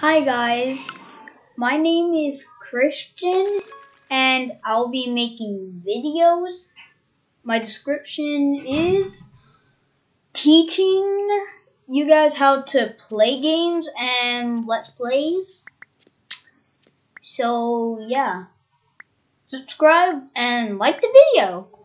Hi guys, my name is Cristian and I'll be making videos. My description is teaching you guys how to play games and let's plays. So yeah, subscribe and like the video.